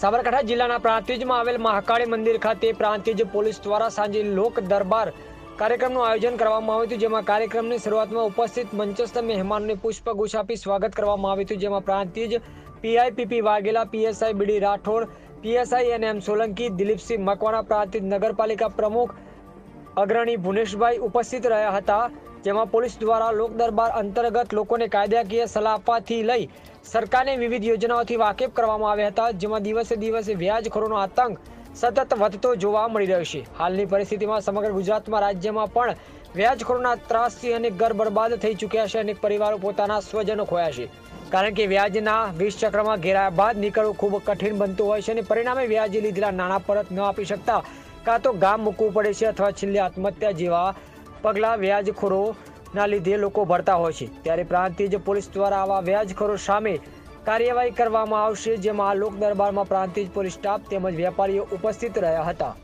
સાબરકાંઠા જિલ્લાના પ્રાંતિજમાં આવેલ મહાકાળી મંદિર ખાતે પ્રાંતિજ પોલીસ દ્વારા સાંજે લોક દરબાર કાર્યક્રમનું આયોજન કરવામાં આવ્યું હતું, જેમાં કાર્યક્રમની શરૂઆતમાં ઉપસ્થિત મંચસ્થ મહેમાનોને પુષ્પગુચ્છ આપી સ્વાગત કરવામાં આવ્યું હતું, જેમાં Prantij PI P P Vaghela, PSI B D Rathod, PSI N M Solanki, Dilipsinh Makwana, Prantij નગરપાલિકા પ્રમુખ અગ્રણી ભુનેશભાઈ ઉપસ્થિત રહ્યા હતા. જેમાં પોલીસ દ્વારા લોક દરબાર અંતર્ગત લોકોને કાયદાકીય સલાહ આપવાથી લઈ સરકારની વિવિધ યોજનાઓથી વાકેફ કરવામાં આવ્યા હતા, જેમાં દિવસે દિવસે વ્યાજખોરોનો આતંક સતત વધતો જોવા મળી રહ્યો છે. હાલની પરિસ્થિતિમાં સમગ્ર ગુજરાતમાં રાજ્યમાં પણ વ્યાજખોરોના ત્રાસથી અનેક ઘર બરબાદ થઈ ચૂક્યા છે. અનેક પરિવારો પોતાના સ્વજનો ખોયા છે. કારણ કે વ્યાજના ચક્રમાં ઘેરાયા બાદ નીકળવું ખૂબ કઠિન બનતું હોય છે અને પરિણામે વ્યાજે લીધેલા નાણાં પરત ન આપી શકતા કાં તો ગામ મૂકવું પડે છે અથવા છેલ્લે આત્મહત્યા જેવા પગલાં વ્યાજખોરોના લીધે લોકો ભરતા હોય છે. ત્યારે પ્રાંતિજ પોલીસ દ્વારા આવા વ્યાજખોરો સામે કાર્યવાહી કરવામાં આવશે, જેમાં લોક દરબારમાં પ્રાંતિજ પોલીસ સ્ટાફ તેમજ વેપારીઓ ઉપસ્થિત રહ્યા હતા.